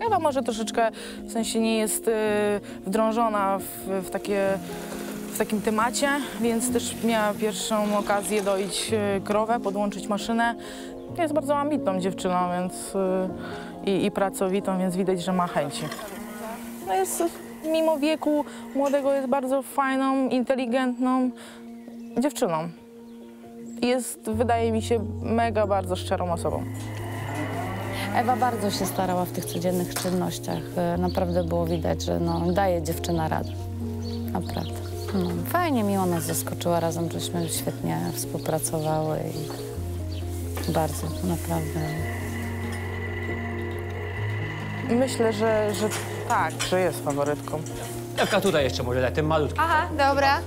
Ewa może troszeczkę, w sensie nie jest y, wdrążona w, w, takie, w takim temacie, więc też miała pierwszą okazję doić y, krowę, podłączyć maszynę. Jest bardzo ambitną dziewczyną, więc y, i, i pracowitą, więc widać, że ma chęci. No jest mimo wieku młodego jest bardzo fajną, inteligentną dziewczyną. Jest, wydaje mi się, mega bardzo szczerą osobą. Ewa bardzo się starała w tych codziennych czynnościach. E, Naprawdę było widać, że no, daje dziewczyna radę. Naprawdę. No, fajnie, miło nas zaskoczyła razem, żeśmy świetnie współpracowały i bardzo, naprawdę. Myślę, że, że tak, że jest faworytką. Ewka tutaj jeszcze może dać, ten malutki. Aha, dobra.